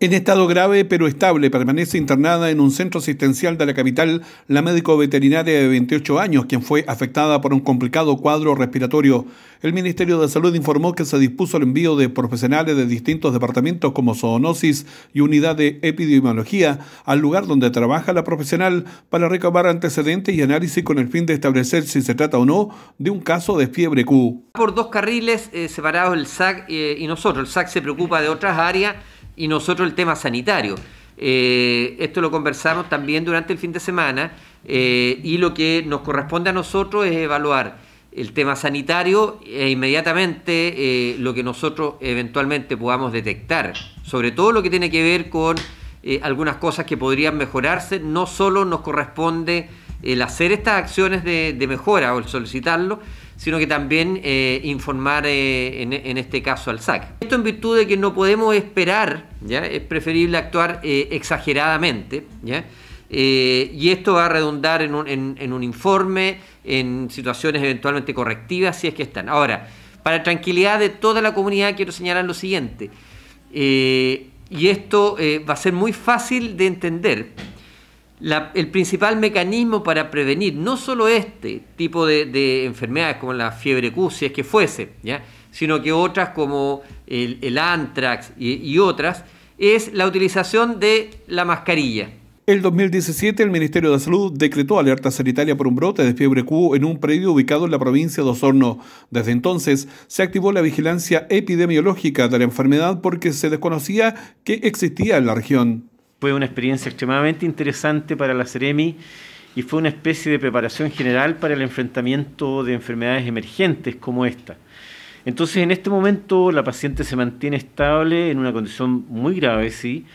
En estado grave pero estable permanece internada en un centro asistencial de la capital la médico veterinaria de 28 años, quien fue afectada por un complicado cuadro respiratorio. El Ministerio de Salud informó que se dispuso el envío de profesionales de distintos departamentos como zoonosis y unidad de epidemiología al lugar donde trabaja la profesional para recabar antecedentes y análisis con el fin de establecer si se trata o no de un caso de fiebre Q. Por dos carriles eh, separados el SAC eh, y nosotros. El SAC se preocupa de otras áreas y nosotros el tema sanitario. Eh, esto lo conversamos también durante el fin de semana eh, y lo que nos corresponde a nosotros es evaluar el tema sanitario e inmediatamente eh, lo que nosotros eventualmente podamos detectar, sobre todo lo que tiene que ver con algunas cosas que podrían mejorarse, no solo nos corresponde el hacer estas acciones de, mejora o el solicitarlo, sino que también eh, informar eh, en, este caso al SAC. Esto en virtud de que no podemos esperar, ¿ya? es preferible actuar eh, exageradamente, ¿ya? y esto va a redundar en un, en un, informe, en situaciones eventualmente correctivas, si es que están. Ahora, para tranquilidad de toda la comunidad, quiero señalar lo siguiente, y esto va a ser muy fácil de entender, el principal mecanismo para prevenir no solo este tipo de, enfermedades como la fiebre Q, si es que fuese, ¿ya? sino que otras como el, el antrax y, otras, es la utilización de la mascarilla. El 2017 el Ministerio de Salud decretó alerta sanitaria por un brote de fiebre Q en un predio ubicado en la provincia de Osorno. Desde entonces se activó la vigilancia epidemiológica de la enfermedad porque se desconocía que existía en la región. Fue una experiencia extremadamente interesante para la Ceremi y fue una especie de preparación general para el enfrentamiento de enfermedades emergentes como esta. Entonces, en este momento la paciente se mantiene estable en una condición muy grave, sí,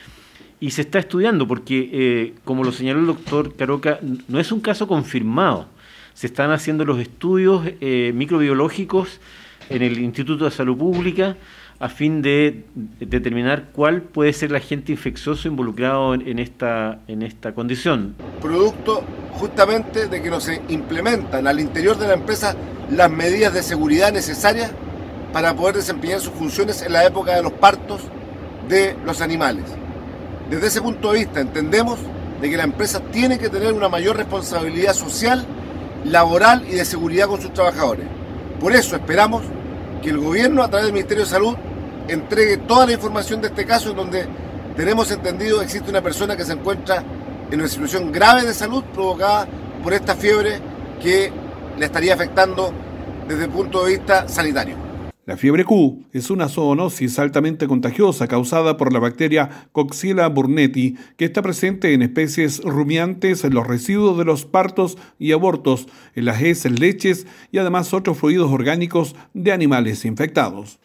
y se está estudiando porque, eh, como lo señaló el doctor Caroca, no es un caso confirmado. Se están haciendo los estudios eh, microbiológicos en el Instituto de Salud Pública a fin de determinar cuál puede ser el agente infeccioso involucrado en, esta, en esta condición. Producto justamente de que no se implementan al interior de la empresa las medidas de seguridad necesarias para poder desempeñar sus funciones en la época de los partos de los animales. Desde ese punto de vista entendemos de que la empresa tiene que tener una mayor responsabilidad social, laboral y de seguridad con sus trabajadores. Por eso esperamos que el gobierno a través del Ministerio de Salud entregue toda la información de este caso en donde tenemos entendido existe una persona que se encuentra en una situación grave de salud provocada por esta fiebre que le estaría afectando desde el punto de vista sanitario. La fiebre Q es una zoonosis altamente contagiosa causada por la bacteria Coxiella burnetti, que está presente en especies rumiantes, en los residuos de los partos y abortos, en las heces, leches y además otros fluidos orgánicos de animales infectados.